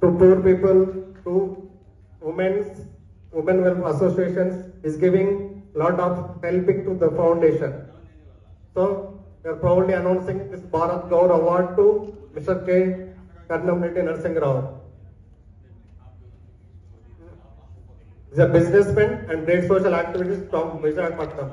to poor people, to women's, women welfare associations, is giving lot of helping to the foundation. So, we are proudly announcing this Bharat Gaurav Award to Mr. K. Karnamreddy Narasinga Rao. He's a businessman and great social activist from Visakhapatnam.